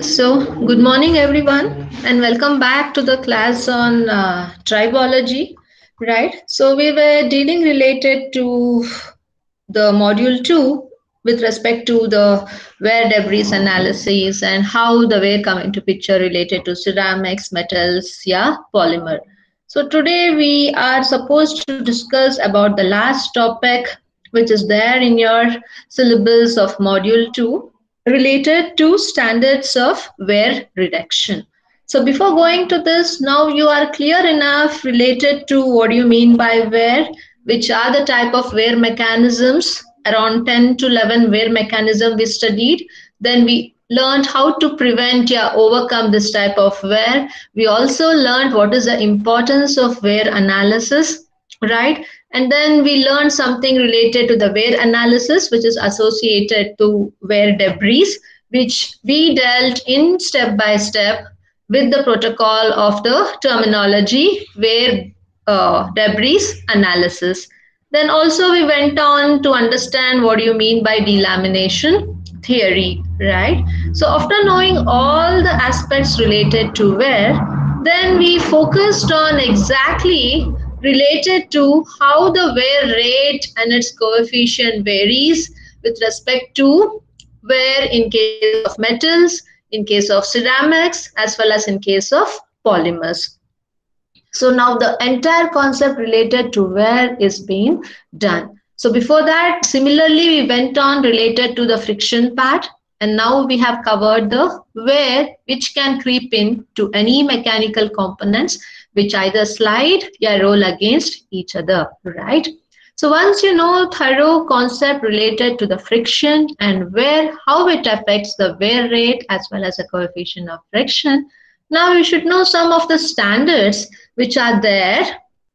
So, good morning, everyone, and welcome back to the class on uh, tribology. Right. So, we were dealing related to the module two with respect to the wear debris analysis and how the wear come into picture related to ceramics, metals, yeah, polymer. So, today we are supposed to discuss about the last topic which is there in your syllabus of module two related to standards of wear reduction. So before going to this, now you are clear enough related to what do you mean by wear, which are the type of wear mechanisms, around 10 to 11 wear mechanism we studied. Then we learned how to prevent or yeah, overcome this type of wear. We also learned what is the importance of wear analysis, right? And then we learned something related to the wear analysis, which is associated to wear debris, which we dealt in step by step with the protocol of the terminology wear uh, debris analysis. Then also we went on to understand what do you mean by delamination theory, right? So after knowing all the aspects related to wear, then we focused on exactly related to how the wear rate and its coefficient varies with respect to wear in case of metals, in case of ceramics, as well as in case of polymers. So now the entire concept related to wear is being done. So before that, similarly, we went on related to the friction part. And now we have covered the wear which can creep in to any mechanical components which either slide or roll against each other, right? So once you know thorough concept related to the friction and wear, how it affects the wear rate as well as the coefficient of friction, now you should know some of the standards which are there,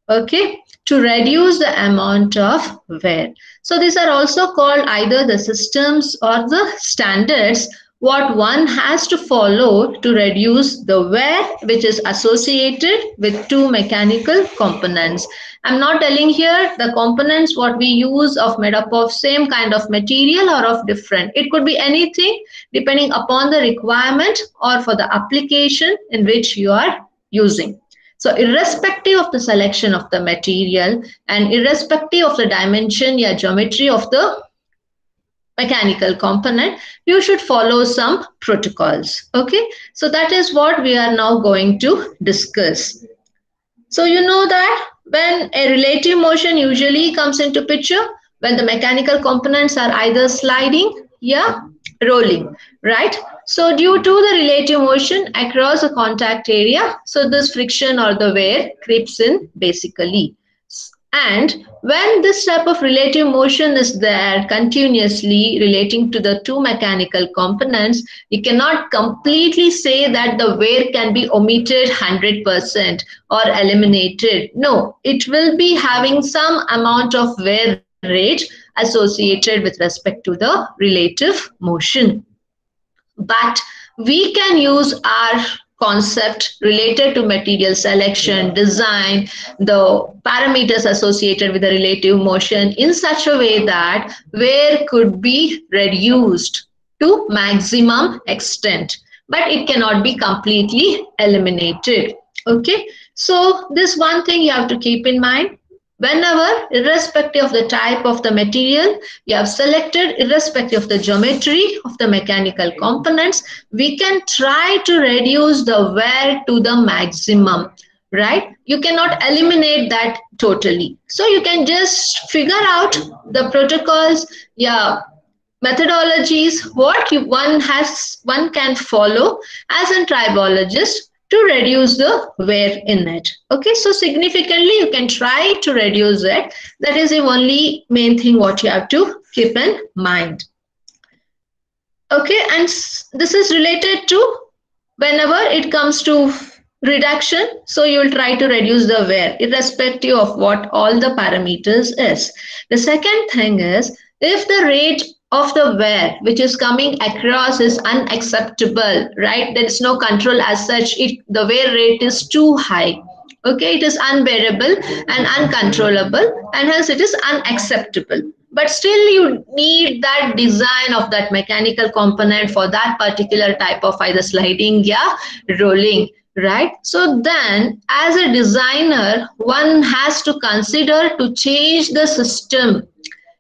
okay, to reduce the amount of wear. So these are also called either the systems or the standards what one has to follow to reduce the wear which is associated with two mechanical components. I'm not telling here the components what we use of made up of same kind of material or of different. It could be anything depending upon the requirement or for the application in which you are using. So irrespective of the selection of the material and irrespective of the dimension or geometry of the mechanical component, you should follow some protocols. Okay, so that is what we are now going to discuss. So you know that when a relative motion usually comes into picture, when the mechanical components are either sliding, yeah, rolling, right? So due to the relative motion across the contact area, so this friction or the wear creeps in basically. And when this type of relative motion is there continuously relating to the two mechanical components, you cannot completely say that the wear can be omitted 100% or eliminated. No, it will be having some amount of wear rate associated with respect to the relative motion. But we can use our concept related to material selection, design, the parameters associated with the relative motion in such a way that wear could be reduced to maximum extent, but it cannot be completely eliminated. Okay, so this one thing you have to keep in mind Whenever, irrespective of the type of the material you have selected, irrespective of the geometry of the mechanical components, we can try to reduce the wear to the maximum, right? You cannot eliminate that totally. So you can just figure out the protocols, yeah, methodologies, what you, one has, one can follow as a tribologist to reduce the wear in it. Okay, so significantly you can try to reduce it. That is the only main thing what you have to keep in mind. Okay, and this is related to whenever it comes to reduction, so you will try to reduce the wear irrespective of what all the parameters is. The second thing is if the rate of the wear which is coming across is unacceptable right? There is no control as such. It the wear rate is too high. Okay, it is unbearable and uncontrollable, and hence it is unacceptable. But still, you need that design of that mechanical component for that particular type of either sliding, yeah, rolling right? So then as a designer one has to consider to change the system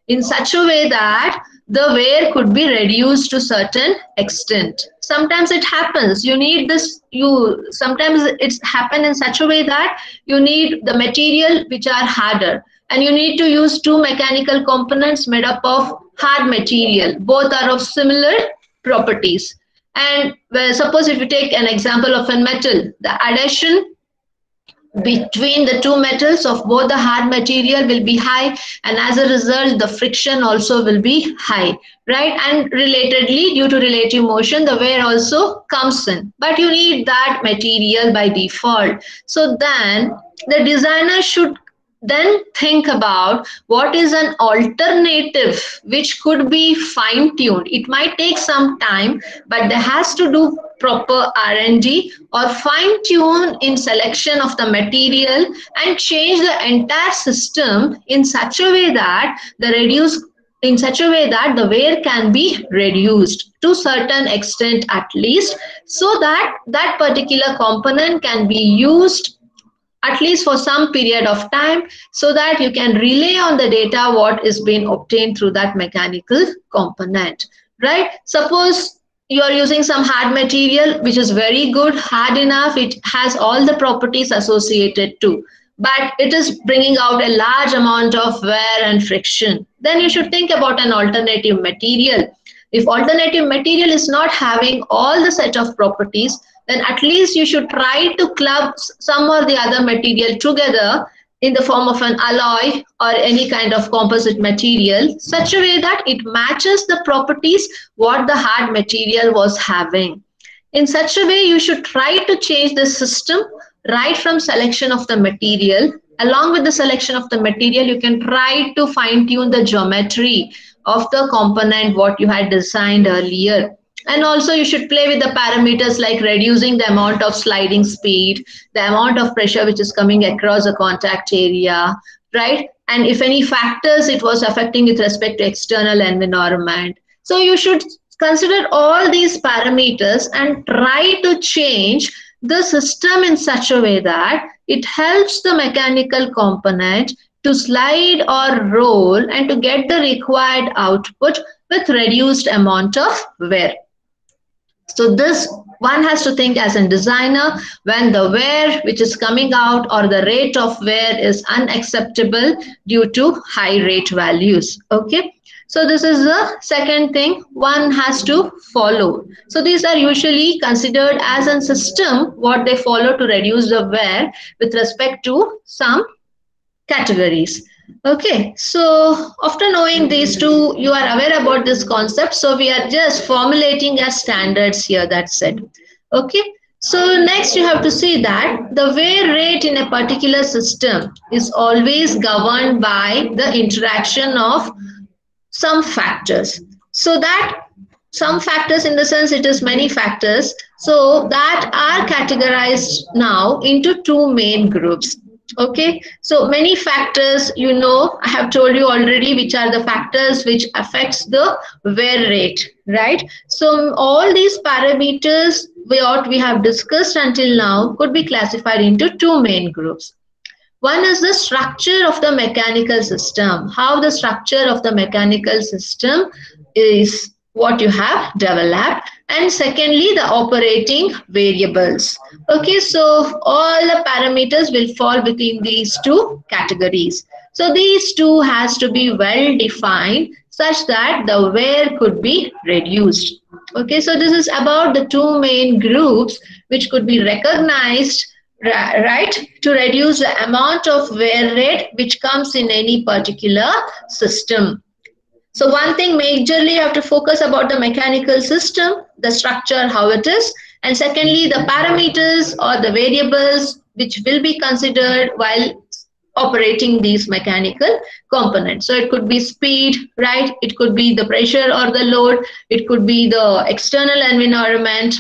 in such a way that the wear could be reduced to certain extent. Sometimes it happens. You need this you sometimes it's happen in such a way that you need the material which are harder. And you need to use two mechanical components made up of hard material. Both are of similar properties. And well, suppose if you take an example of a metal, the adhesion between the two metals of both the hard material will be high and as a result the friction also will be high right? And relatedly due to relative motion the wear also comes in. But you need that material by default. So then the designer should then think about what is an alternative which could be fine tuned it might take some time but there has to do proper r&d or fine tune in selection of the material and change the entire system in such a way that the reduce in such a way that the wear can be reduced to certain extent at least so that that particular component can be used at least for some period of time so that you can relay on the data what is being obtained through that mechanical component right? Suppose you are using some hard material which is very good hard enough it has all the properties associated to but it is bringing out a large amount of wear and friction. Then you should think about an alternative material. If alternative material is not having all the set of properties then at least you should try to club some or the other material together in the form of an alloy or any kind of composite material such a way that it matches the properties what the hard material was having. In such a way you should try to change the system right from selection of the material. Along with the selection of the material you can try to fine tune the geometry of the component what you had designed earlier and also you should play with the parameters like reducing the amount of sliding speed the amount of pressure which is coming across the contact area right and if any factors it was affecting with respect to external environment so you should consider all these parameters and try to change the system in such a way that it helps the mechanical component to slide or roll and to get the required output with reduced amount of wear. So this one has to think as a designer when the wear which is coming out or the rate of wear is unacceptable due to high rate values. Okay. So this is the second thing one has to follow. So these are usually considered as a system what they follow to reduce the wear with respect to some categories. Okay, so after knowing these two, you are aware about this concept. So we are just formulating as standards here, that's it. Okay, so next you have to see that the wear rate in a particular system is always governed by the interaction of some factors. So that some factors in the sense it is many factors. So that are categorized now into two main groups okay? So many factors you know i have told you already which are the factors which affects the wear rate right? So all these parameters what we have discussed until now could be classified into two main groups. One is the structure of the mechanical system how the structure of the mechanical system is what you have developed and secondly the operating variables. Okay so all the parameters will fall within these two categories. So these two has to be well defined such that the wear could be reduced. Okay so this is about the two main groups which could be recognized right to reduce the amount of wear rate which comes in any particular system so one thing majorly you have to focus about the mechanical system, the structure, how it is. And secondly, the parameters or the variables which will be considered while operating these mechanical components. So it could be speed, right? It could be the pressure or the load. It could be the external environment.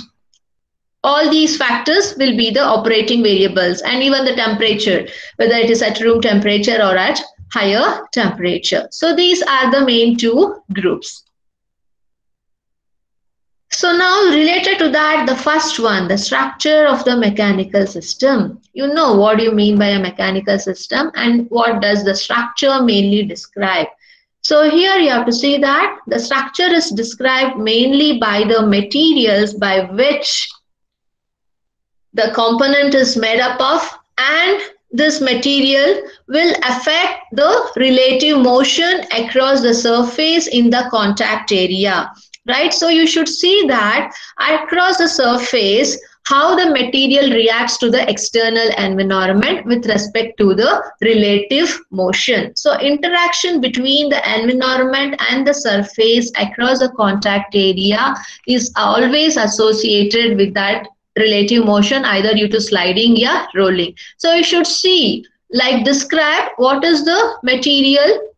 all these factors will be the operating variables and even the temperature, whether it is at room temperature or at higher temperature. So these are the main two groups. So now related to that, the first one, the structure of the mechanical system. You know what you mean by a mechanical system and what does the structure mainly describe. So here you have to see that the structure is described mainly by the materials by which the component is made up of and this material will affect the relative motion across the surface in the contact area right? So you should see that across the surface, how the material reacts to the external environment with respect to the relative motion. So interaction between the environment and the surface across the contact area is always associated with that relative motion either due to sliding or rolling. So you should see like describe what is the material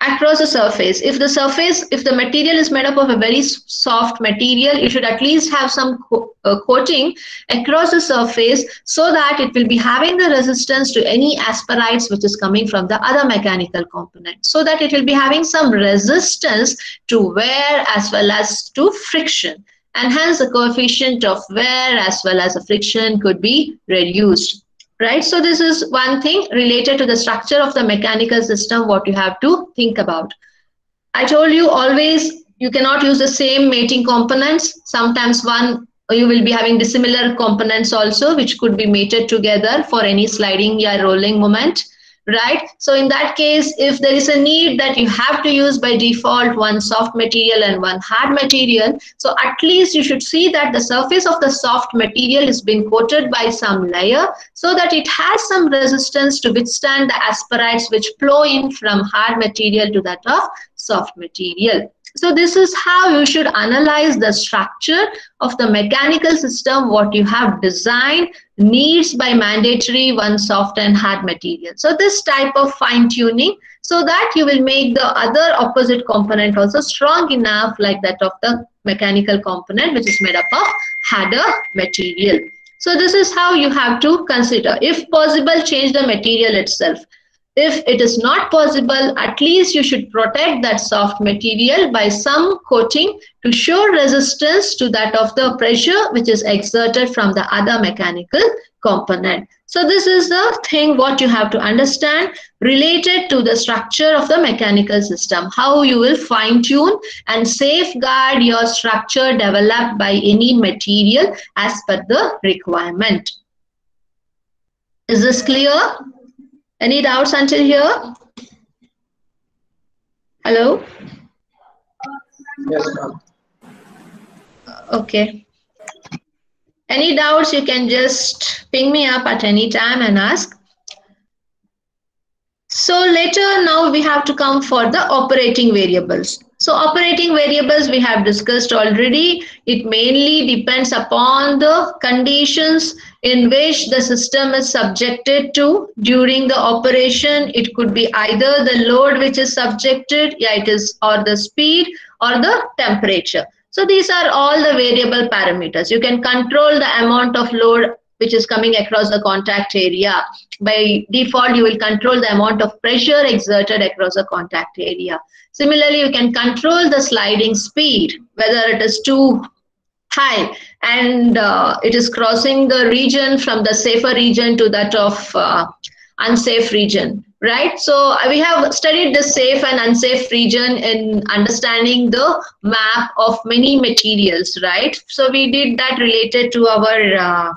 across the surface. If the surface if the material is made up of a very soft material you should at least have some co uh, coating across the surface so that it will be having the resistance to any asperities which is coming from the other mechanical component. So that it will be having some resistance to wear as well as to friction and hence the coefficient of wear as well as the friction could be reduced right? So this is one thing related to the structure of the mechanical system, what you have to think about. I told you always you cannot use the same mating components. Sometimes one you will be having dissimilar components also, which could be mated together for any sliding or rolling moment right? So in that case, if there is a need that you have to use by default one soft material and one hard material, so at least you should see that the surface of the soft material is being coated by some layer so that it has some resistance to withstand the asperities which flow in from hard material to that of soft material. So this is how you should analyze the structure of the mechanical system, what you have designed needs by mandatory one soft and hard material. So this type of fine tuning so that you will make the other opposite component also strong enough like that of the mechanical component which is made up of harder material. So this is how you have to consider. If possible, change the material itself. If it is not possible, at least you should protect that soft material by some coating to show resistance to that of the pressure which is exerted from the other mechanical component. So this is the thing what you have to understand related to the structure of the mechanical system, how you will fine tune and safeguard your structure developed by any material as per the requirement. Is this clear? Any doubts until here? Hello? Yes, ma'am. Okay. Any doubts, you can just ping me up at any time and ask. So later now we have to come for the operating variables. So operating variables we have discussed already. It mainly depends upon the conditions in which the system is subjected to during the operation. It could be either the load which is subjected, yeah, it is, or the speed or the temperature. So these are all the variable parameters. You can control the amount of load which is coming across the contact area. By default, you will control the amount of pressure exerted across the contact area. Similarly, you can control the sliding speed, whether it is too high. And uh, it is crossing the region from the safer region to that of uh, unsafe region right? So uh, we have studied the safe and unsafe region in understanding the map of many materials right? So we did that related to our uh,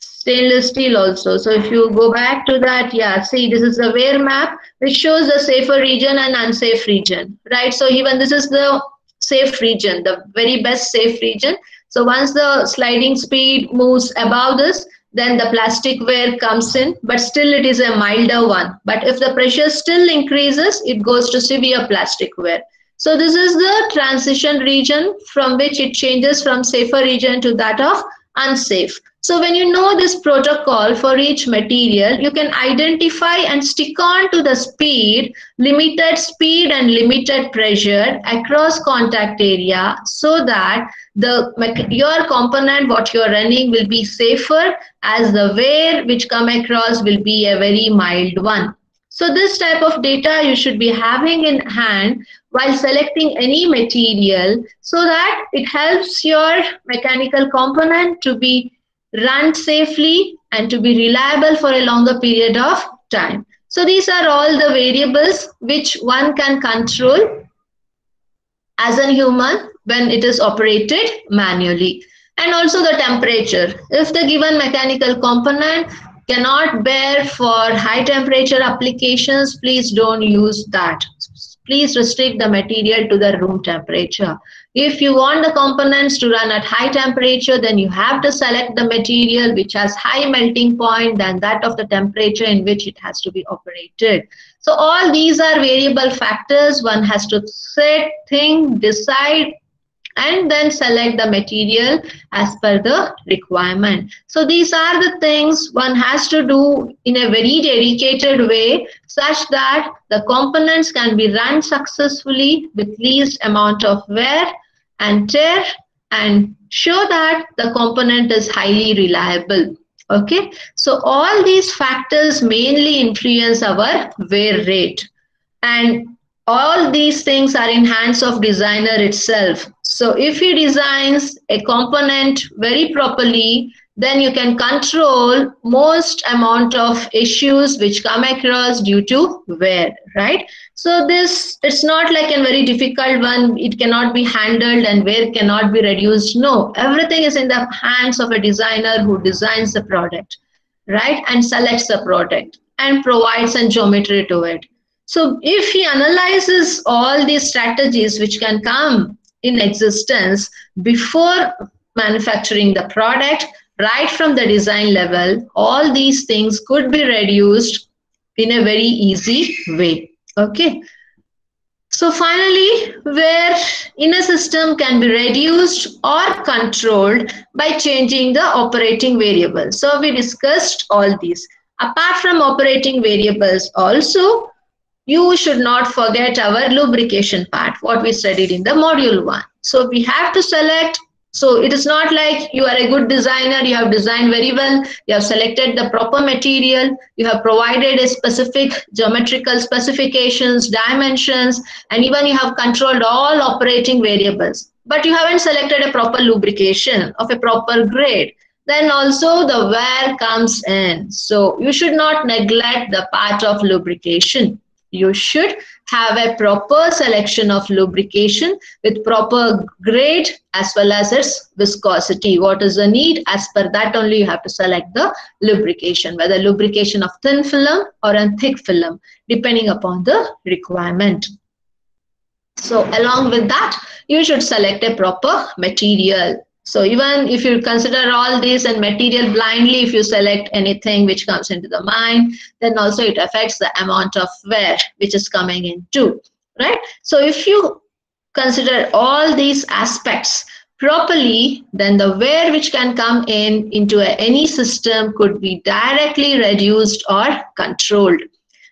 stainless steel also. So if you go back to that yeah see this is the wear map which shows the safer region and unsafe region right? So even this is the safe region, the very best safe region. So once the sliding speed moves above this, then the plastic wear comes in, but still it is a milder one. But if the pressure still increases, it goes to severe plastic wear. So this is the transition region from which it changes from safer region to that of unsafe. So when you know this protocol for each material, you can identify and stick on to the speed, limited speed and limited pressure across contact area so that the your component what you're running will be safer as the wear which come across will be a very mild one. So this type of data you should be having in hand while selecting any material so that it helps your mechanical component to be run safely and to be reliable for a longer period of time. So these are all the variables which one can control as a human when it is operated manually. And also the temperature. If the given mechanical component cannot bear for high temperature applications, please don't use that. Please restrict the material to the room temperature. If you want the components to run at high temperature, then you have to select the material which has high melting point than that of the temperature in which it has to be operated. So all these are variable factors. One has to set, think, decide, and then select the material as per the requirement. So these are the things one has to do in a very dedicated way such that the components can be run successfully with least amount of wear and tear and show that the component is highly reliable. Okay, so all these factors mainly influence our wear rate and all these things are in hands of designer itself. So if he designs a component very properly, then you can control most amount of issues which come across due to wear, right? So this, it's not like a very difficult one. It cannot be handled and wear cannot be reduced. No, everything is in the hands of a designer who designs the product, right? And selects the product and provides some geometry to it. So if he analyzes all these strategies which can come in existence before manufacturing the product, right from the design level, all these things could be reduced in a very easy way. Okay. So finally, wear in a system can be reduced or controlled by changing the operating variables. So we discussed all these. Apart from operating variables also, you should not forget our lubrication part, what we studied in the module one. So we have to select so it is not like you are a good designer, you have designed very well, you have selected the proper material, you have provided a specific geometrical specifications, dimensions, and even you have controlled all operating variables. But you haven't selected a proper lubrication of a proper grade. Then also the wear comes in. So you should not neglect the part of lubrication. You should have a proper selection of lubrication with proper grade as well as its viscosity. What is the need? As per that only you have to select the lubrication, whether lubrication of thin film or a thick film, depending upon the requirement. So along with that, you should select a proper material. So even if you consider all this and material blindly, if you select anything which comes into the mind, then also it affects the amount of wear which is coming in too, right? So if you consider all these aspects properly, then the wear which can come in into a, any system could be directly reduced or controlled.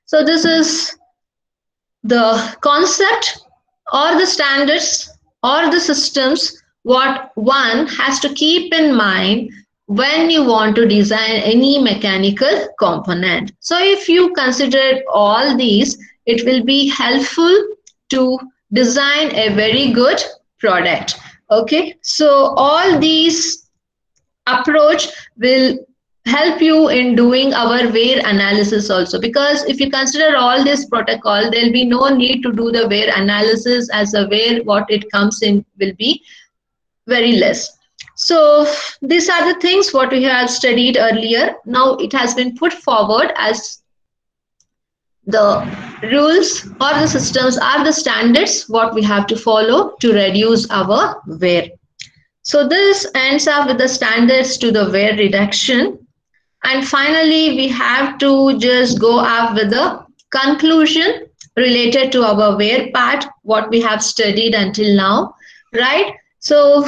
So this is the concept or the standards or the systems what one has to keep in mind when you want to design any mechanical component. So if you consider all these, it will be helpful to design a very good product. Okay, so all these approach will help you in doing our wear analysis also because if you consider all this protocol there'll be no need to do the wear analysis as a wear what it comes in will be very less. So these are the things what we have studied earlier. Now it has been put forward as the rules or the systems are the standards what we have to follow to reduce our wear. So this ends up with the standards to the wear reduction. And finally, we have to just go up with the conclusion related to our wear part, what we have studied until now, right? So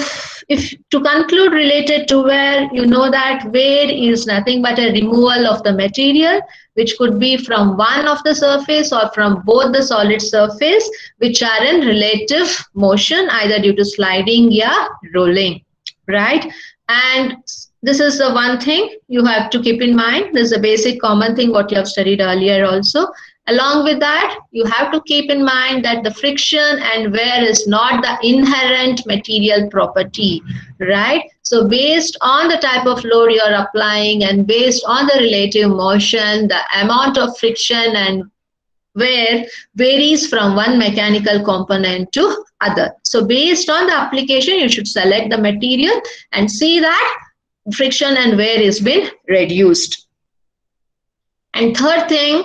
if to conclude related to wear, you know that wear is nothing but a removal of the material, which could be from one of the surface or from both the solid surface, which are in relative motion, either due to sliding or rolling, right? And this is the one thing you have to keep in mind. This is a basic common thing what you have studied earlier also. Along with that, you have to keep in mind that the friction and wear is not the inherent material property, right? So based on the type of load you're applying and based on the relative motion, the amount of friction and wear varies from one mechanical component to other. So based on the application, you should select the material and see that friction and wear is been reduced. And third thing,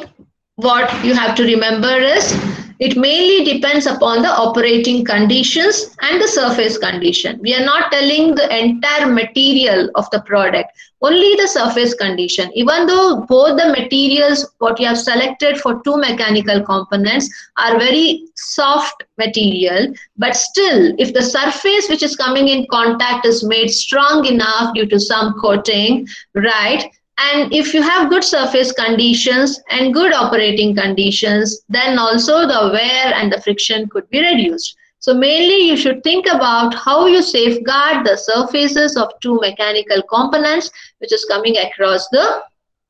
what you have to remember is it mainly depends upon the operating conditions and the surface condition. We are not telling the entire material of the product, only the surface condition. Even though both the materials, what you have selected for two mechanical components are very soft material, but still if the surface which is coming in contact is made strong enough due to some coating, right, and if you have good surface conditions and good operating conditions, then also the wear and the friction could be reduced. So mainly you should think about how you safeguard the surfaces of two mechanical components which is coming across the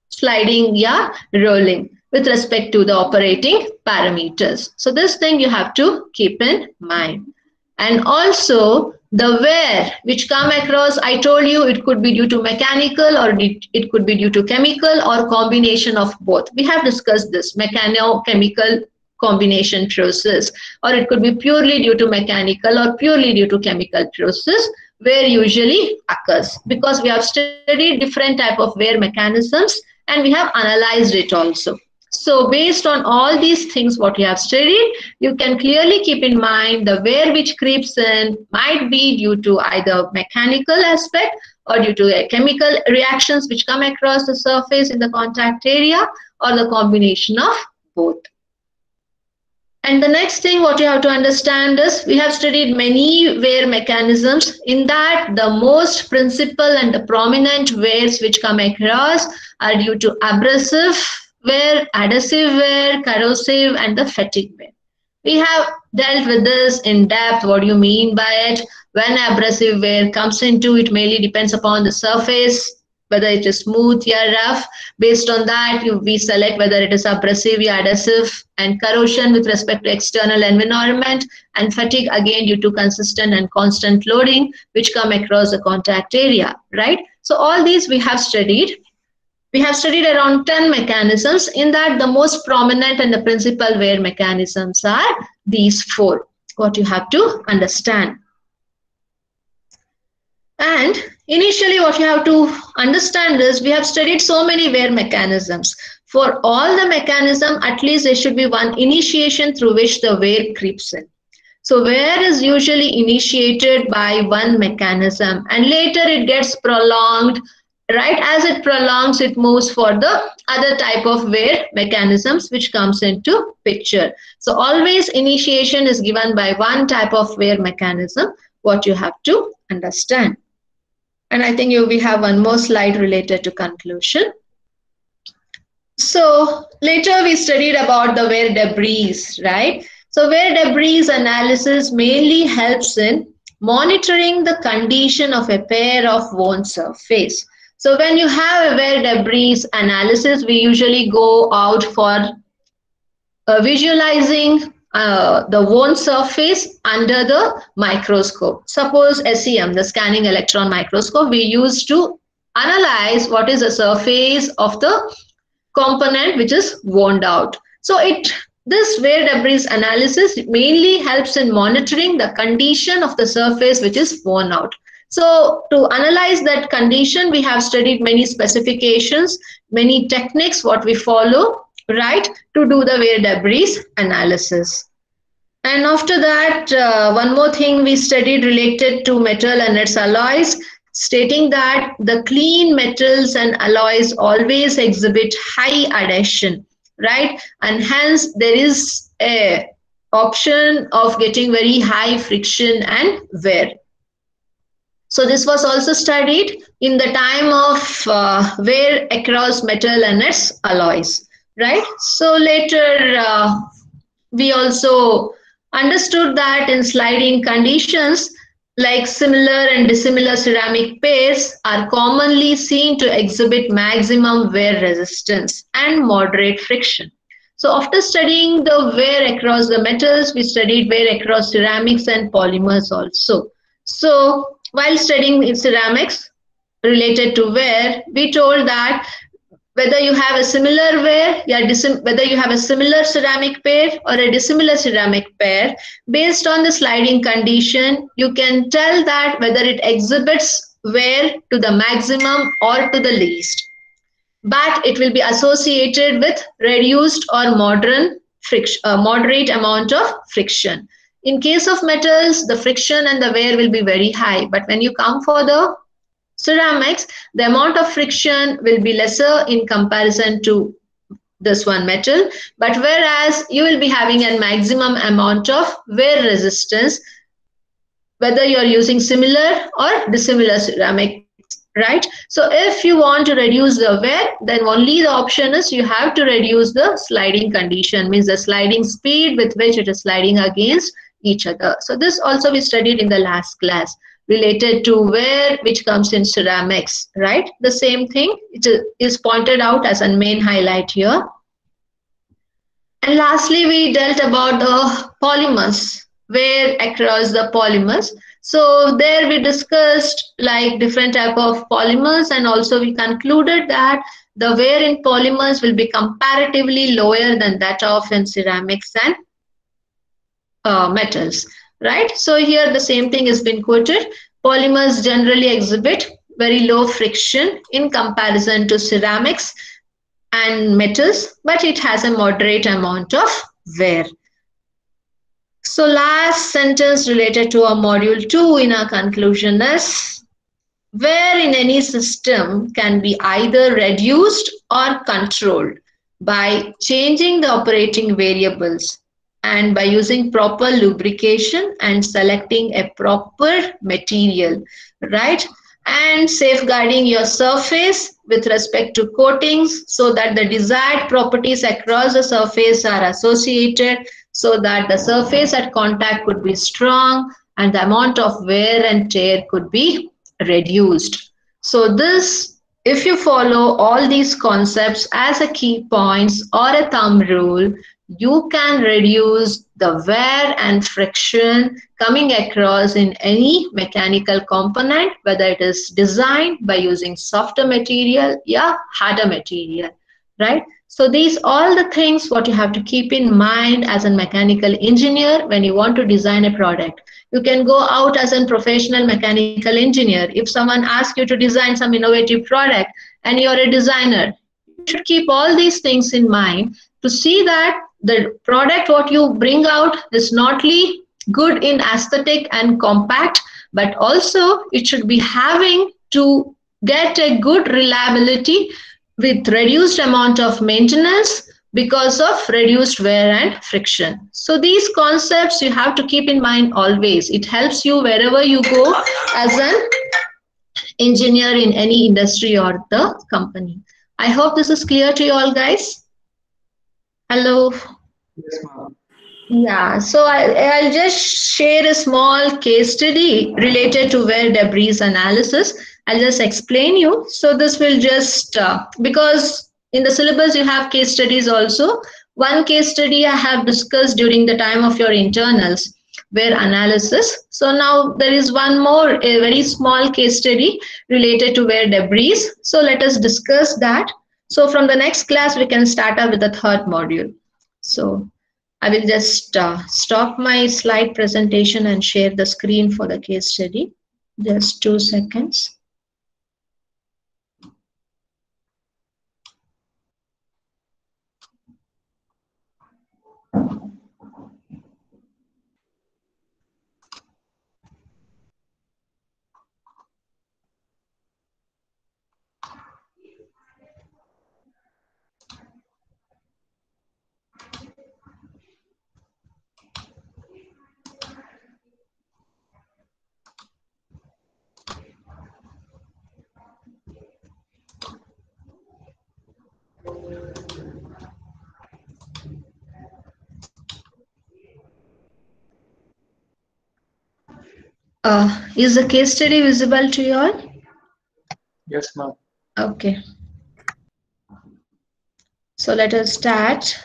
sliding yeah rolling with respect to the operating parameters. So this thing you have to keep in mind. And also the wear which come across i told you it could be due to mechanical or it could be due to chemical or combination of both. We have discussed this mechano-chemical combination process. Or it could be purely due to mechanical or purely due to chemical process wear usually occurs. Because we have studied different type of wear mechanisms and we have analyzed it also so based on all these things what you have studied, you can clearly keep in mind the wear which creeps in might be due to either mechanical aspect or due to chemical reactions which come across the surface in the contact area or the combination of both. And the next thing what you have to understand is we have studied many wear mechanisms. In that, the most principal and the prominent wears which come across are due to abrasive wear, adhesive wear, corrosive, and the fatigue wear. We have dealt with this in depth. What do you mean by it? When abrasive wear comes into it, mainly depends upon the surface, whether it is smooth or rough. Based on that, you, we select whether it is abrasive adhesive, and corrosion with respect to external environment, and fatigue again due to consistent and constant loading, which come across the contact area, right? So all these we have studied. We have studied around 10 mechanisms. In that, the most prominent and the principal wear mechanisms are these four, what you have to understand. And initially, what you have to understand is we have studied so many wear mechanisms. For all the mechanism, at least there should be one initiation through which the wear creeps in. So wear is usually initiated by one mechanism and later it gets prolonged right as it prolongs it moves for the other type of wear mechanisms which comes into picture. So always initiation is given by one type of wear mechanism what you have to understand. And i think you we have one more slide related to conclusion. So later we studied about the wear debris right? So wear debris analysis mainly helps in monitoring the condition of a pair of worn surface so when you have a wear debris analysis, we usually go out for uh, visualizing uh, the worn surface under the microscope. Suppose SEM, the scanning electron microscope, we use to analyze what is the surface of the component which is worn out. So it this wear debris analysis mainly helps in monitoring the condition of the surface which is worn out. So to analyze that condition, we have studied many specifications, many techniques, what we follow, right, to do the wear debris analysis. And after that, uh, one more thing we studied related to metal and its alloys, stating that the clean metals and alloys always exhibit high adhesion, right? And hence there is a option of getting very high friction and wear So this was also studied in the time of uh, wear across metal and its alloys, right? So later uh, we also understood that in sliding conditions, like similar and dissimilar ceramic pairs are commonly seen to exhibit maximum wear resistance and moderate friction. So after studying the wear across the metals, we studied wear across ceramics and polymers also. So while studying in ceramics related to wear, we told that whether you have a similar wear, whether you have a similar ceramic pair or a dissimilar ceramic pair, based on the sliding condition, you can tell that whether it exhibits wear to the maximum or to the least. But it will be associated with reduced or modern friction, uh, moderate amount of friction. In case of metals, the friction and the wear will be very high. But when you come for the ceramics, the amount of friction will be lesser in comparison to this one metal. But whereas you will be having a maximum amount of wear resistance, whether you're using similar or dissimilar ceramic right so if you want to reduce the wear then only the option is you have to reduce the sliding condition means the sliding speed with which it is sliding against each other. So this also we studied in the last class related to wear which comes in ceramics, right? The same thing it is pointed out as a main highlight here. And lastly, we dealt about the polymers, wear across the polymers. So there we discussed like different type of polymers and also we concluded that the wear in polymers will be comparatively lower than that of in ceramics and uh, metals, right? So here the same thing has been quoted. Polymers generally exhibit very low friction in comparison to ceramics and metals, but it has a moderate amount of wear. So last sentence related to our module 2 in our conclusion is wear in any system can be either reduced or controlled by changing the operating variables and by using proper lubrication and selecting a proper material, right? And safeguarding your surface with respect to coatings so that the desired properties across the surface are associated so that the surface at contact could be strong and the amount of wear and tear could be reduced. So this, if you follow all these concepts as a key points or a thumb rule, you can reduce the wear and friction coming across in any mechanical component, whether it is designed by using softer material, yeah, harder material, right? So these all the things what you have to keep in mind as a mechanical engineer when you want to design a product. You can go out as a professional mechanical engineer. If someone asks you to design some innovative product and you're a designer, you should keep all these things in mind to see that the product what you bring out is not only good in aesthetic and compact but also it should be having to get a good reliability with reduced amount of maintenance because of reduced wear and friction. So these concepts you have to keep in mind always. It helps you wherever you go as an engineer in any industry or the company. I hope this is clear to you all guys Hello. Yes, ma'am. Yeah, so I, will just share a small case study related to wear debris analysis. I'll just explain you. So this will just, uh, because in the syllabus you have case studies also. One case study I have discussed during the time of your internals, wear analysis. So now there is one more, a very small case study related to wear debris. So let us discuss that. So from the next class, we can start up with the third module. So I will just uh, stop my slide presentation and share the screen for the case study. Just two seconds. Uh, is the case study visible to you all? Yes, ma'am. Okay. So let us start.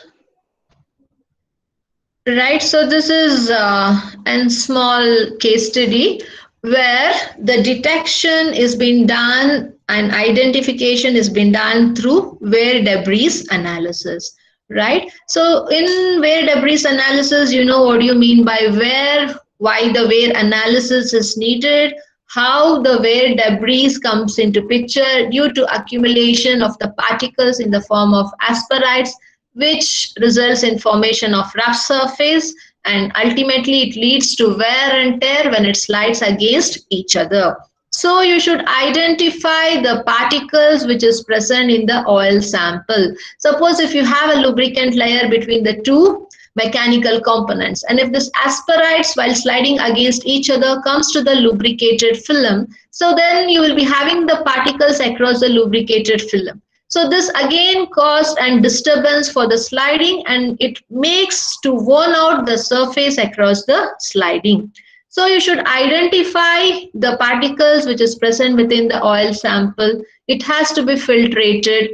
Right, so this is uh, a small case study where the detection is being done and identification is being done through wear debris analysis right so in wear debris analysis you know what do you mean by wear why the wear analysis is needed how the wear debris comes into picture due to accumulation of the particles in the form of asperities which results in formation of rough surface and ultimately it leads to wear and tear when it slides against each other. So you should identify the particles which is present in the oil sample. Suppose if you have a lubricant layer between the two mechanical components and if this asperities while sliding against each other comes to the lubricated film, so then you will be having the particles across the lubricated film. So this again caused and disturbance for the sliding and it makes to worn out the surface across the sliding. So you should identify the particles which is present within the oil sample. It has to be filtrated.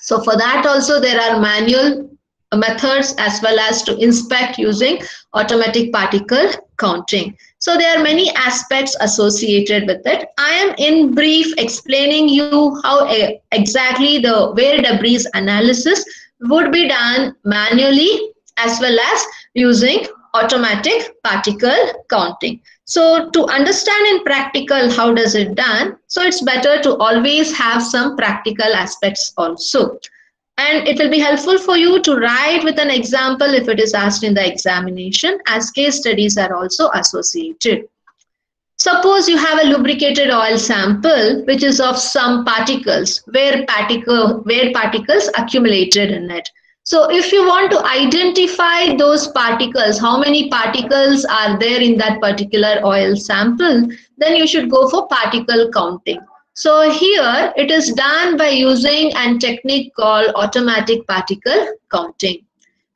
So for that also there are manual methods as well as to inspect using automatic particle counting. So there are many aspects associated with it. I am in brief explaining you how exactly the wear debris analysis would be done manually as well as using automatic particle counting. So to understand in practical how does it done, so it's better to always have some practical aspects also and it will be helpful for you to write with an example if it is asked in the examination as case studies are also associated. Suppose you have a lubricated oil sample which is of some particles where, particle, where particles accumulated in it. So if you want to identify those particles, how many particles are there in that particular oil sample, then you should go for particle counting. So here it is done by using a technique called automatic particle counting.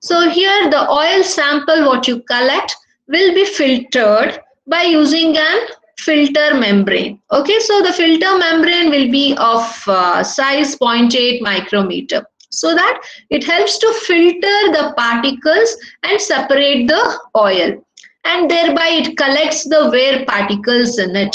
So here the oil sample what you collect will be filtered by using an filter membrane. Okay, so the filter membrane will be of uh, size 0.8 micrometer so that it helps to filter the particles and separate the oil and thereby it collects the wear particles in it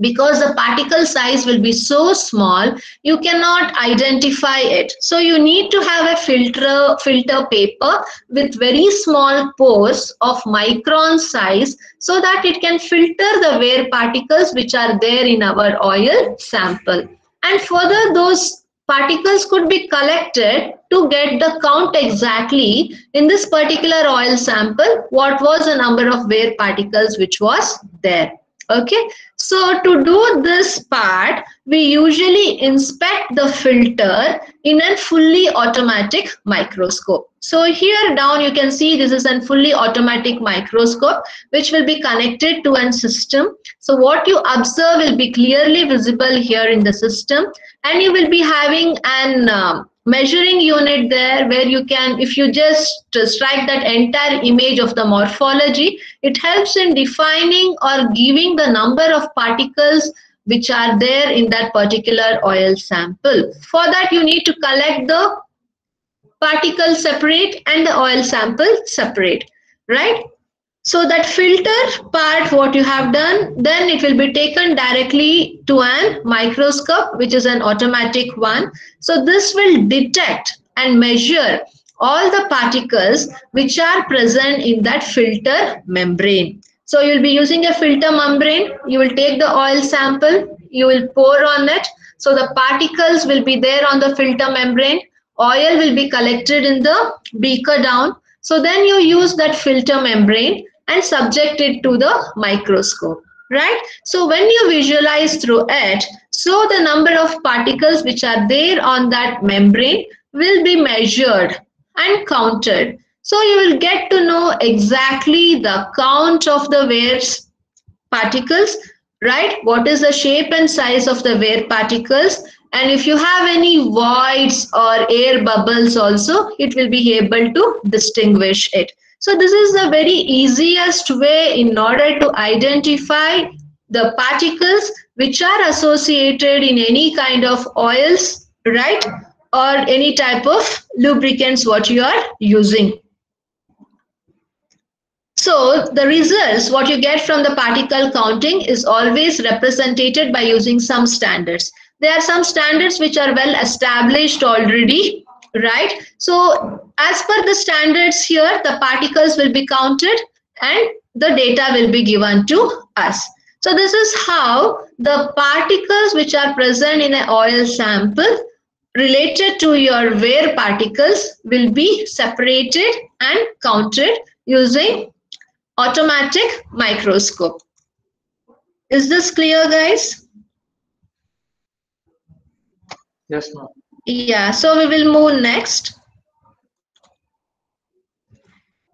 because the particle size will be so small you cannot identify it. So you need to have a filter filter paper with very small pores of micron size so that it can filter the wear particles which are there in our oil sample. And further those particles could be collected to get the count exactly in this particular oil sample what was the number of wear particles which was there okay? So to do this part we usually inspect the filter in a fully automatic microscope. So here down you can see this is a fully automatic microscope which will be connected to a system. So what you observe will be clearly visible here in the system and you will be having an um, measuring unit there where you can if you just strike that entire image of the morphology it helps in defining or giving the number of particles which are there in that particular oil sample. For that you need to collect the particles separate and the oil sample separate right so that filter part, what you have done, then it will be taken directly to an microscope, which is an automatic one. So this will detect and measure all the particles which are present in that filter membrane. So you'll be using a filter membrane. You will take the oil sample, you will pour on it. So the particles will be there on the filter membrane. Oil will be collected in the beaker down. So then you use that filter membrane and subject it to the microscope right? So when you visualize through it so the number of particles which are there on that membrane will be measured and counted. So you will get to know exactly the count of the wear particles right? What is the shape and size of the wear particles? And if you have any voids or air bubbles also it will be able to distinguish it So this is the very easiest way in order to identify the particles which are associated in any kind of oils, right? Or any type of lubricants what you are using. So the results, what you get from the particle counting is always represented by using some standards. There are some standards which are well established already, right? So as per the standards here, the particles will be counted and the data will be given to us. So this is how the particles which are present in an oil sample related to your wear particles will be separated and counted using automatic microscope. Is this clear guys? Yes, ma'am. Yeah, so we will move next.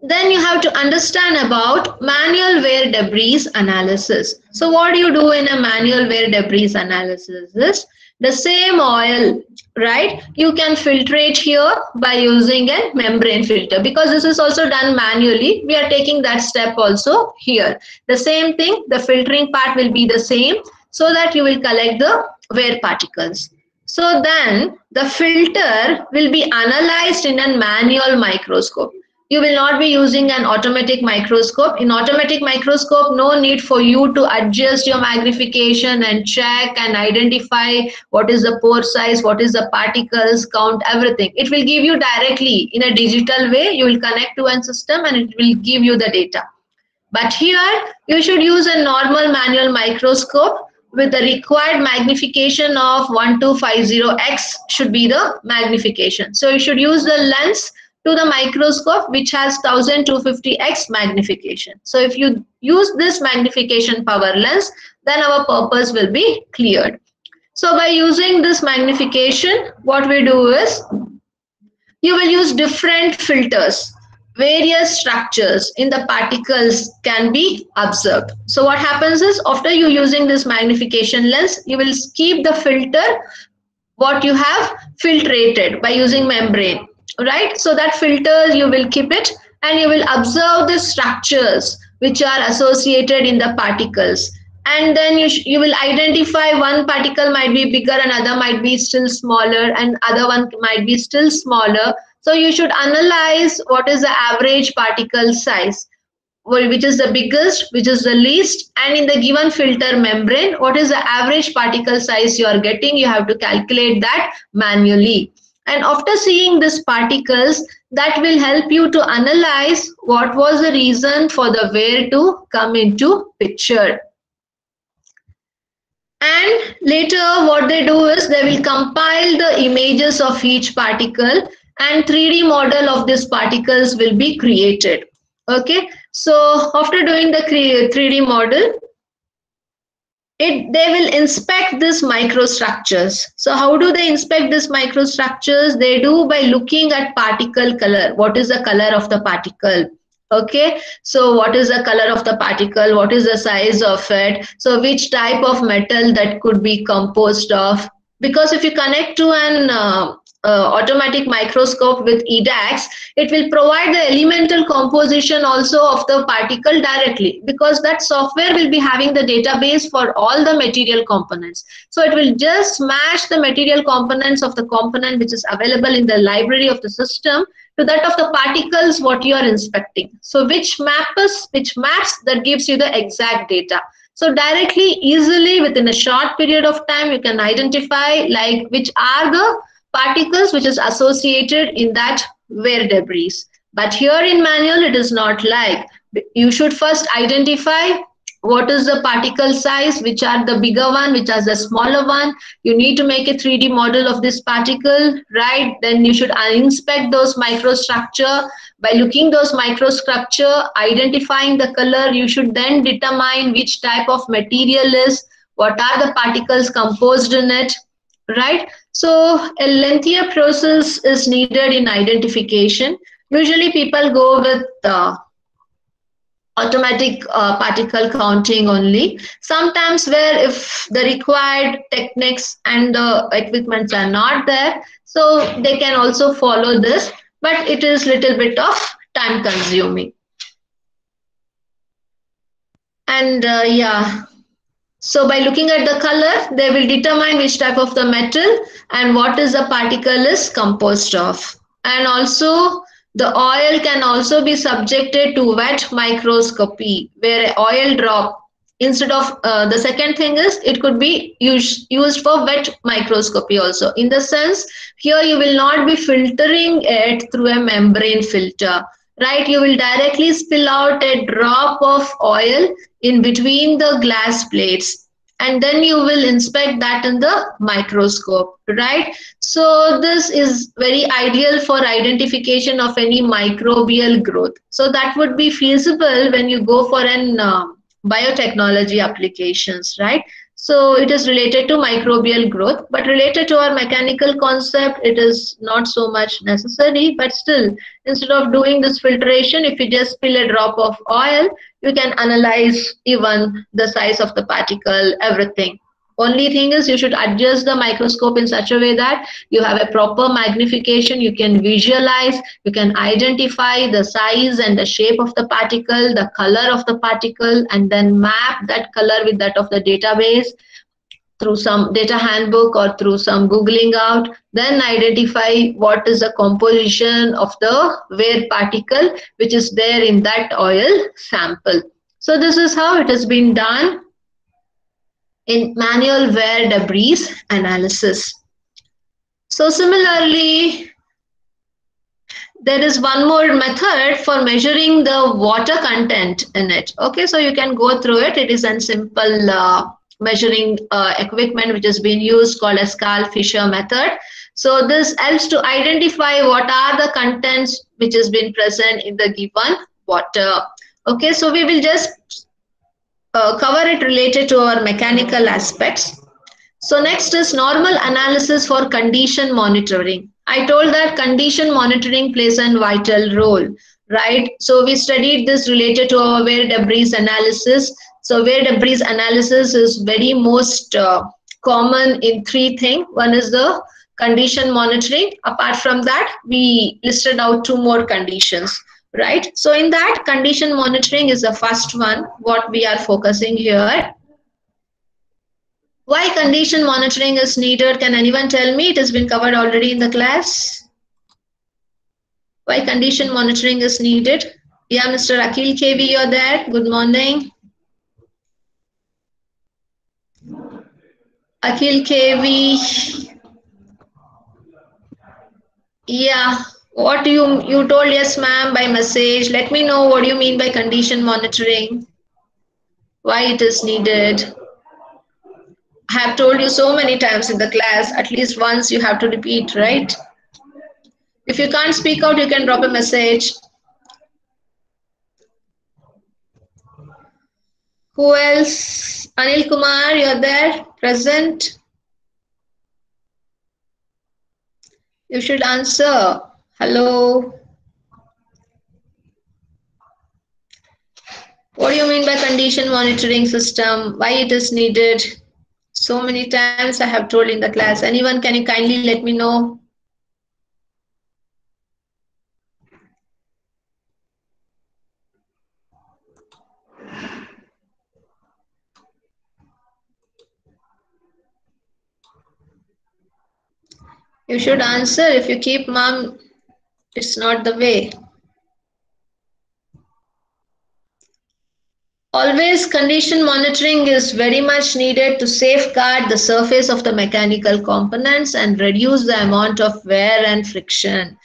Then you have to understand about manual wear debris analysis. So what do you do in a manual wear debris analysis is the same oil, right? You can filtrate here by using a membrane filter because this is also done manually. We are taking that step also here. The same thing, the filtering part will be the same so that you will collect the wear particles. So then the filter will be analyzed in a manual microscope you will not be using an automatic microscope. In automatic microscope, no need for you to adjust your magnification and check and identify what is the pore size, what is the particles, count everything. It will give you directly in a digital way. You will connect to one system and it will give you the data. But here, you should use a normal manual microscope with the required magnification of 1250x should be the magnification. So you should use the lens to the microscope which has 1250x magnification. So if you use this magnification power lens, then our purpose will be cleared. So by using this magnification, what we do is you will use different filters. Various structures in the particles can be observed. So what happens is after you using this magnification lens, you will keep the filter what you have filtrated by using membrane right? So that filter you will keep it and you will observe the structures which are associated in the particles. And then you, you will identify one particle might be bigger another might be still smaller and other one might be still smaller so you should analyze what is the average particle size. Which is the biggest which is the least and in the given filter membrane what is the average particle size you are getting? You have to calculate that manually. And after seeing these particles, that will help you to analyze what was the reason for the wear to come into picture. And later what they do is they will compile the images of each particle and 3D model of these particles will be created. Okay, so after doing the 3D model, it they will inspect these microstructures. So how do they inspect these microstructures? They do by looking at particle color. What is the color of the particle? Okay so what is the color of the particle? What is the size of it? So which type of metal that could be composed of? Because if you connect to an uh, uh, automatic microscope with EDAX, it will provide the elemental composition also of the particle directly because that software will be having the database for all the material components. So it will just match the material components of the component which is available in the library of the system to that of the particles what you are inspecting. So which maps, which maps that gives you the exact data. So directly, easily within a short period of time, you can identify like which are the particles which is associated in that wear debris. But here in manual, it is not like. You should first identify what is the particle size, which are the bigger one, which are the smaller one. You need to make a 3D model of this particle, right? Then you should inspect those microstructure. By looking those microstructure, identifying the color, you should then determine which type of material is, what are the particles composed in it, right? So a lengthier process is needed in identification. Usually people go with the automatic uh, particle counting only. Sometimes where if the required techniques and the equipments are not there, so they can also follow this, but it is little bit of time consuming. And uh, yeah, so by looking at the color they will determine which type of the metal and what is the particle is composed of. And also the oil can also be subjected to wet microscopy where oil drop instead of uh, the second thing is it could be used, used for wet microscopy also. In the sense here you will not be filtering it through a membrane filter right you will directly spill out a drop of oil in between the glass plates and then you will inspect that in the microscope right so this is very ideal for identification of any microbial growth so that would be feasible when you go for an uh, biotechnology applications, right? So it is related to microbial growth, but related to our mechanical concept, it is not so much necessary. But still, instead of doing this filtration, if you just spill a drop of oil, you can analyze even the size of the particle, everything. Only thing is you should adjust the microscope in such a way that you have a proper magnification, you can visualize, you can identify the size and the shape of the particle, the color of the particle, and then map that color with that of the database through some data handbook or through some googling out. Then identify what is the composition of the wear particle which is there in that oil sample. So this is how it has been done in manual wear debris analysis. So similarly, there is one more method for measuring the water content in it. Okay, so you can go through it. It is a simple uh, measuring uh, equipment which has been used called as Karl Fischer method. So this helps to identify what are the contents which has been present in the given water. Okay, so we will just uh, cover it related to our mechanical aspects. So next is normal analysis for condition monitoring. I told that condition monitoring plays a vital role, right? So we studied this related to our wear debris analysis. So wear debris analysis is very most uh, common in three things. One is the condition monitoring. Apart from that, we listed out two more conditions right? So in that condition monitoring is the first one, what we are focusing here. Why condition monitoring is needed? Can anyone tell me? It has been covered already in the class. Why condition monitoring is needed? Yeah, Mr. Akil KV, you're there. Good morning. Akil KV. Yeah, what you you told yes ma'am by message. Let me know what do you mean by condition monitoring. Why it is needed. I have told you so many times in the class at least once you have to repeat right? If you can't speak out you can drop a message. Who else? Anil kumar you're there present? You should answer Hello. What do you mean by condition monitoring system? Why it is needed? So many times I have told in the class. Anyone, can you kindly let me know? You should answer. If you keep mom it's not the way. Always condition monitoring is very much needed to safeguard the surface of the mechanical components and reduce the amount of wear and friction.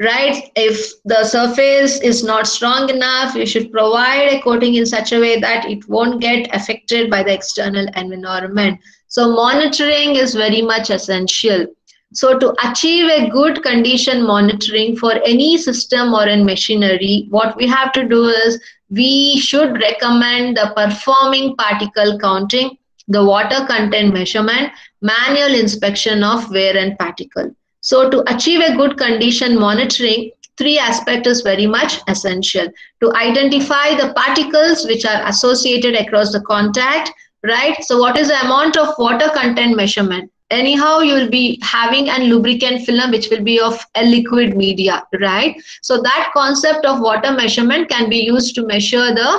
Right? If the surface is not strong enough, you should provide a coating in such a way that it won't get affected by the external environment. So monitoring is very much essential. So to achieve a good condition monitoring for any system or in machinery, what we have to do is we should recommend the performing particle counting, the water content measurement, manual inspection of wear and particle. So to achieve a good condition monitoring, three aspects is very much essential. To identify the particles which are associated across the contact, right? So what is the amount of water content measurement? Anyhow you will be having a lubricant film which will be of a liquid media right so that concept of water measurement can be used to measure the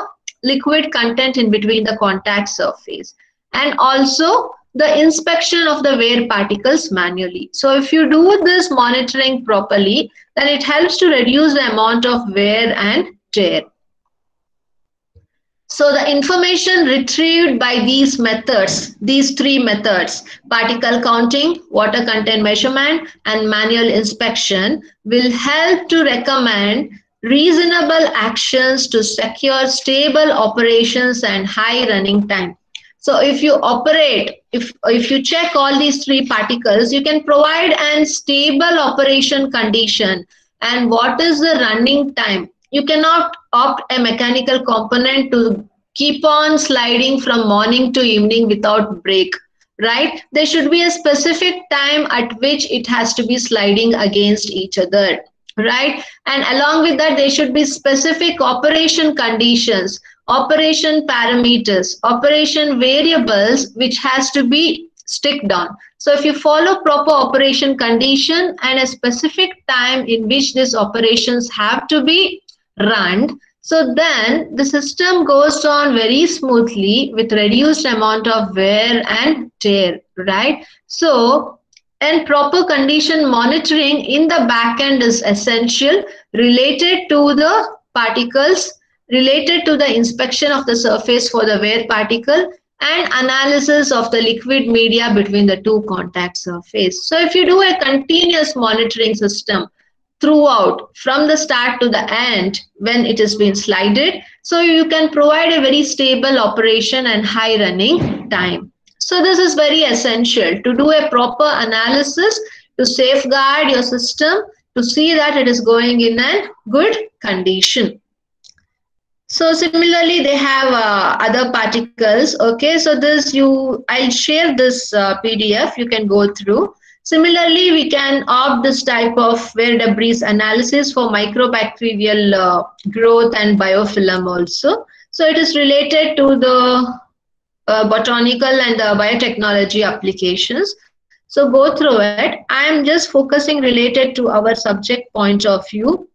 liquid content in between the contact surface and also the inspection of the wear particles manually. So if you do this monitoring properly, then it helps to reduce the amount of wear and tear. So the information retrieved by these methods, these three methods, particle counting, water content measurement, and manual inspection will help to recommend reasonable actions to secure stable operations and high running time. So if you operate, if, if you check all these three particles, you can provide an stable operation condition and what is the running time. You cannot opt a mechanical component to keep on sliding from morning to evening without break, right? There should be a specific time at which it has to be sliding against each other right and along with that there should be specific operation conditions operation parameters operation variables which has to be stick on so if you follow proper operation condition and a specific time in which these operations have to be run so then the system goes on very smoothly with reduced amount of wear and tear right so and proper condition monitoring in the backend is essential related to the particles, related to the inspection of the surface for the wear particle and analysis of the liquid media between the two contact surface. So if you do a continuous monitoring system throughout from the start to the end when it has been slided, so you can provide a very stable operation and high running time. So this is very essential to do a proper analysis to safeguard your system to see that it is going in a good condition. So similarly, they have uh, other particles. Okay, so this you, I'll share this uh, PDF. You can go through. Similarly, we can opt this type of wear debris analysis for microbacterial uh, growth and biofilm also. So it is related to the uh, botanical and the biotechnology applications. So go through it. I am just focusing related to our subject point of view.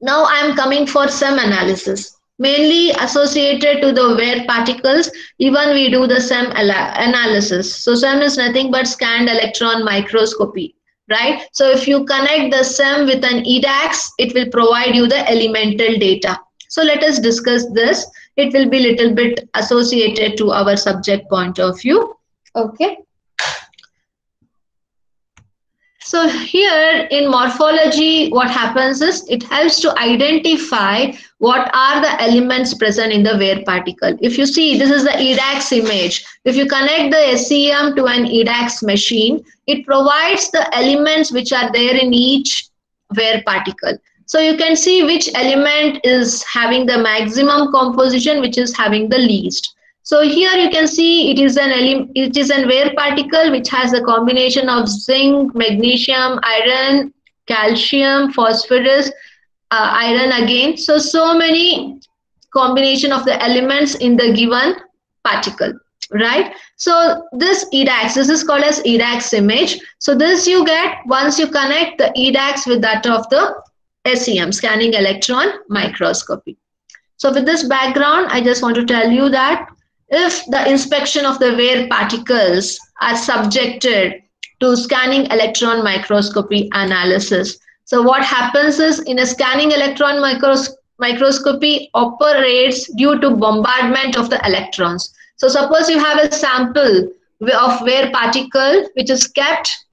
Now I am coming for some analysis, mainly associated to the wear particles. Even we do the SEM analysis. So SEM is nothing but scanned electron microscopy, right? So if you connect the SEM with an EDAX, it will provide you the elemental data. So let us discuss this it will be little bit associated to our subject point of view. Okay. So here in morphology, what happens is it helps to identify what are the elements present in the wear particle. If you see, this is the EDAX image. If you connect the SEM to an EDAX machine, it provides the elements which are there in each wear particle. So you can see which element is having the maximum composition, which is having the least. So here you can see it is an it is an wear particle which has a combination of zinc, magnesium, iron, calcium, phosphorus, uh, iron again. So so many combination of the elements in the given particle right so this edax this is called as edax image so this you get once you connect the edax with that of the SEM, scanning electron microscopy. So with this background, I just want to tell you that if the inspection of the wear particles are subjected to scanning electron microscopy analysis. So what happens is in a scanning electron micros microscopy operates due to bombardment of the electrons. So suppose you have a sample of wear particle which is kept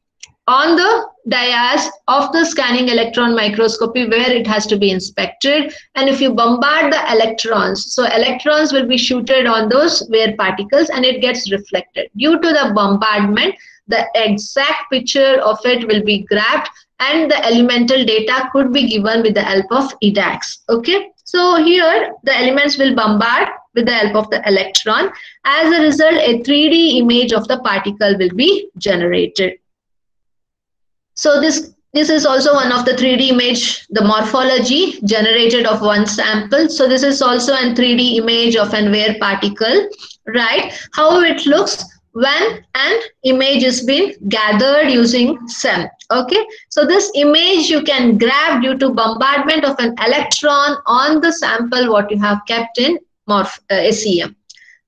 on the dais of the scanning electron microscopy where it has to be inspected. And if you bombard the electrons so electrons will be shooted on those wear particles and it gets reflected. Due to the bombardment the exact picture of it will be grabbed and the elemental data could be given with the help of EDAX okay? So here the elements will bombard with the help of the electron. As a result a 3d image of the particle will be generated so this this is also one of the 3D image, the morphology generated of one sample. So this is also a 3D image of an wear particle, right? How it looks when an image is being gathered using SEM. Okay, so this image you can grab due to bombardment of an electron on the sample what you have kept in morph uh, SEM.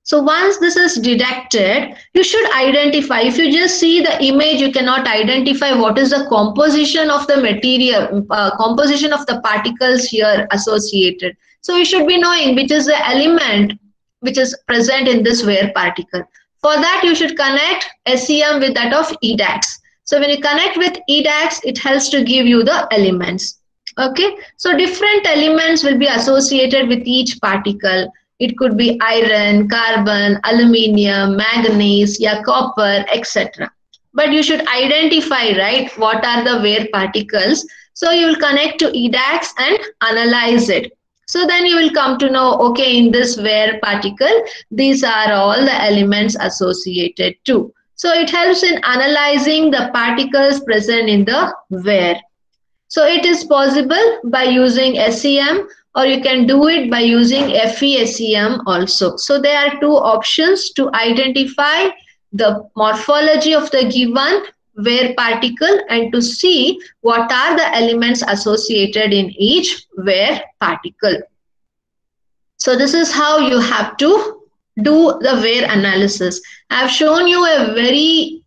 So once this is detected, you should identify. If you just see the image, you cannot identify what is the composition of the material, uh, composition of the particles here associated. So you should be knowing which is the element which is present in this wear particle. For that, you should connect SEM with that of EDAX. So when you connect with EDAX, it helps to give you the elements. Okay, so different elements will be associated with each particle. It could be iron, carbon, aluminium, manganese, yeah, copper, etc. But you should identify, right, what are the wear particles. So you will connect to EDAX and analyze it. So then you will come to know, okay, in this wear particle, these are all the elements associated to. So it helps in analyzing the particles present in the wear. So it is possible by using SEM or you can do it by using FESEM also. So there are two options to identify the morphology of the given wear particle and to see what are the elements associated in each wear particle. So this is how you have to do the wear analysis. I've shown you a very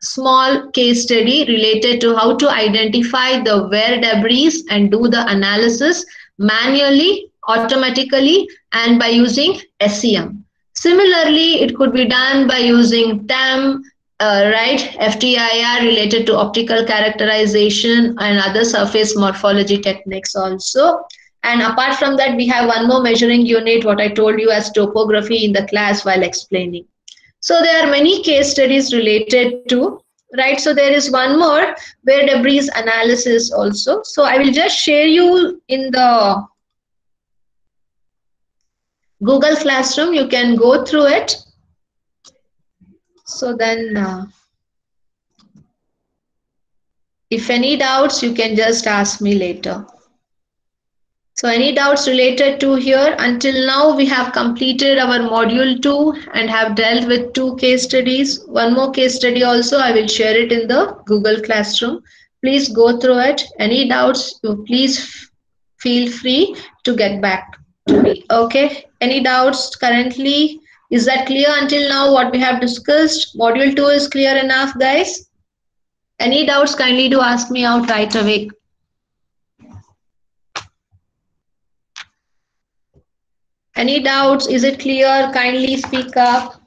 small case study related to how to identify the wear debris and do the analysis manually, automatically, and by using SEM. Similarly, it could be done by using TEM, uh, right, FTIR related to optical characterization and other surface morphology techniques also. And apart from that, we have one more measuring unit, what I told you as topography in the class while explaining. So there are many case studies related to right so there is one more wear debris analysis also. So i will just share you in the google classroom. You can go through it. So then uh, if any doubts you can just ask me later so any doubts related to here? Until now, we have completed our module two and have dealt with two case studies. One more case study also, I will share it in the Google Classroom. Please go through it. Any doubts, please feel free to get back to me. Okay. Any doubts currently? Is that clear until now what we have discussed? Module two is clear enough, guys? Any doubts, kindly do ask me out right away. Any doubts? Is it clear? Kindly speak up.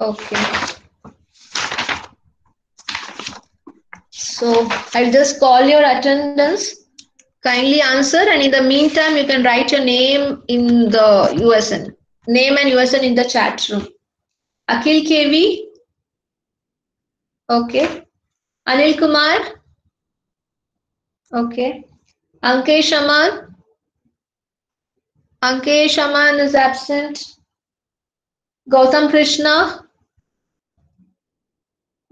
Okay. So I'll just call your attendance. Kindly answer and in the meantime, you can write your name in the USN. Name and USN in the chat room. Akhil KV. Okay. Anil Kumar. Okay. Ankesh Aman. Ankesh Aman is absent. Gautam Krishna.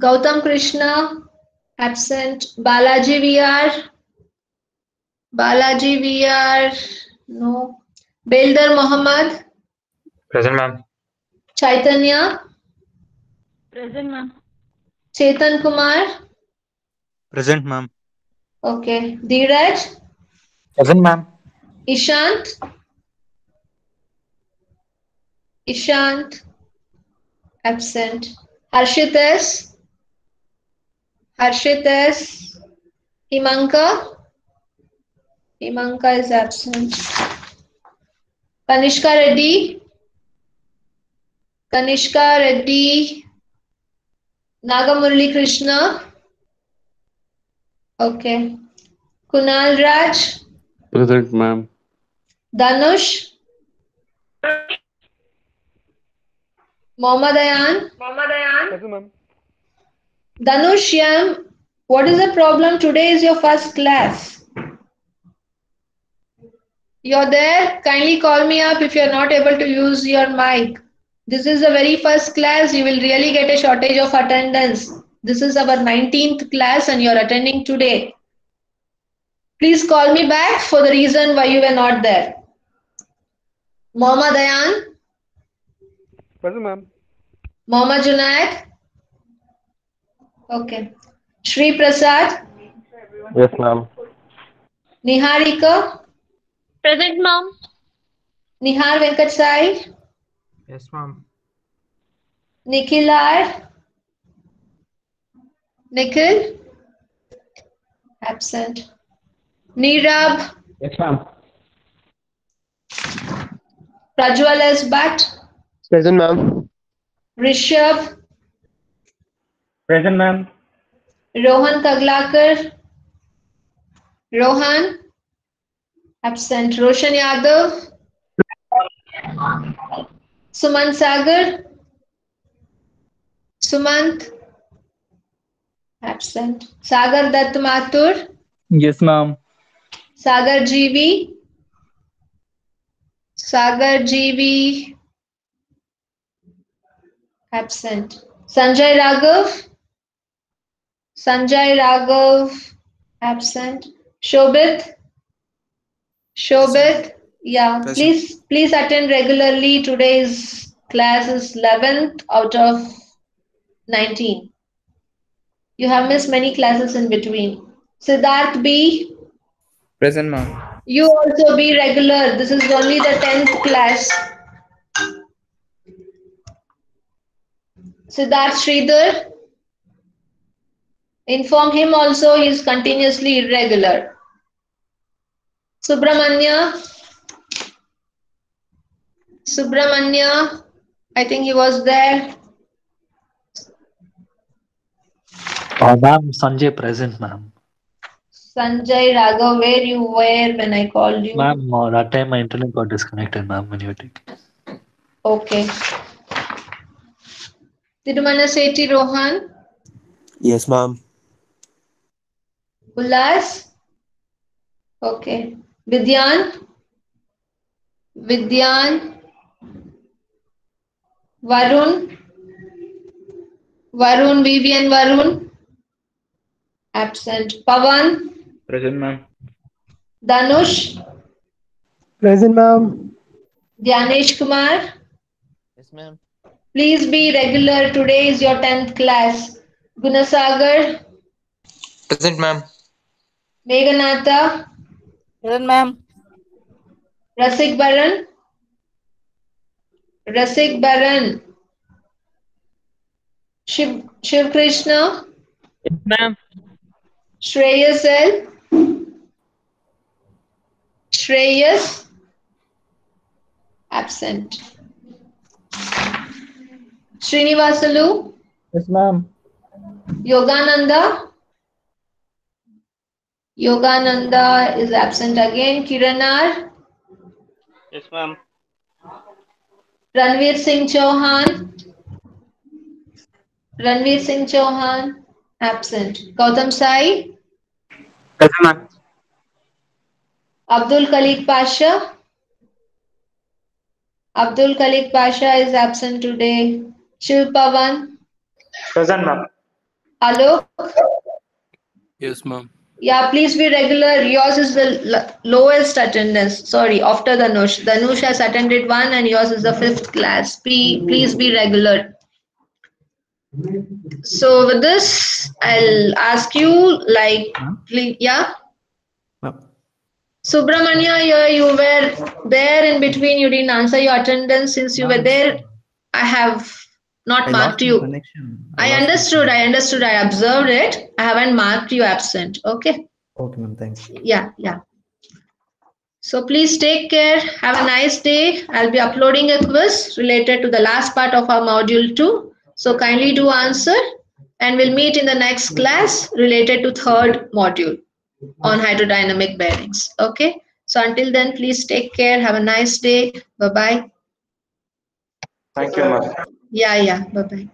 Gautam Krishna absent. Balaji VR. Balaji VR. No. Belder Mohammed. Present, ma'am. Chaitanya. Present, ma'am. Chetan Kumar. Present, ma'am. Okay. Dheeraj. Present, ma'am. Ishant. Ishant. Absent. Harshit S. Harshit S. Himanka. Himanka is absent. Kanishka Reddy. Kanishka Reddy. Nagamurli Krishna. Okay. Kunal Raj. Present, ma'am. Danush. Mohammad Ayan. Present, ma'am. Danush Yam, what is the problem? Today is your first class. You're there? Kindly call me up if you're not able to use your mic. This is the very first class. You will really get a shortage of attendance. This is our 19th class and you're attending today. Please call me back for the reason why you were not there. Mohammad Ayan, Present, ma'am. Mohammad Junaid? Okay. Shri Prasad? Yes, ma'am. Niharika? Present, ma'am. Nihar Venkat Sai? Yes, ma'am. Nikhil R? Nikhil? Absent. Nirab? Yes, ma'am. Prajwal S. Bhatt? Present, ma'am. Rishabh? Present, ma'am. Rohan Kaglakar? Rohan? Absent. Roshan Yadav? Sumant Sagar? Sumant? Absent. Sagar Dutt Mathur? Yes, ma'am. Sagar GV? Sagar GV? Absent. Sanjay Raghav? Sanjay Raghav? Absent. Shobit? Shobit? Yeah, Present. please, please attend regularly. Today's class is 11th out of 19. You have missed many classes in between. Siddharth B, Present, ma'am. you also be regular. This is only the 10th class. Siddharth Sridhar, inform him also he is continuously irregular. Subramanya, Subramanya, I think he was there. Uh, ma'am, Sanjay present, ma'am. Sanjay Raghav, where you were when I called you? Ma'am, uh, that time my internet got disconnected, ma'am, when you were taking. Okay. Tirumana Sethi Rohan, Yes, ma'am. Ullas. Okay. Vidyan. Vidyan. Varun. Varun, Vivian Varun. Absent. Pavan. Present, ma'am. Danush. Present, ma'am. Dhyanesh Kumar. Yes, ma'am. Please be regular. Today is your 10th class. Gunasagar. Present, ma'am. Meghanatha. Present, ma'am. Rasik Baran. Rasik Baran. Shiv, Shiv Krishna. Yes, ma'am. Shreyas L. Shreyas. Absent. Srinivasalu. Yes, ma'am. Yogananda. Yogananda is absent again. Kiranar. Yes, ma'am. Ranveer Singh Chauhan. Ranveer Singh Chauhan, absent. Gautam Sai. Present, ma'am. Abdul Khalik Pasha. Abdul Khalik Pasha is absent today. Shiv Pavan. Present, ma'am. Alok. Yes, ma'am. Yeah, please be regular. Yours is the lowest attendance. Sorry, after the Danush. Danush has attended one and yours is the fifth class. Be, please be regular. So with this, I'll ask you like, please, yeah? Subramanya, you, you were there in between. You didn't answer your attendance since you were there. I have not marked you. I understood. I understood. I observed it. I haven't marked you absent. Okay. Okay, ma'am. Thanks. Yeah, yeah. So please take care. Have a nice day. I'll be uploading a quiz related to the last part of our module two. So kindly do answer and we'll meet in the next class related to third module on hydrodynamic bearings. Okay. So until then, please take care. Have a nice day. Bye-bye. Thank you, ma'am. Yeah, yeah. Bye-bye.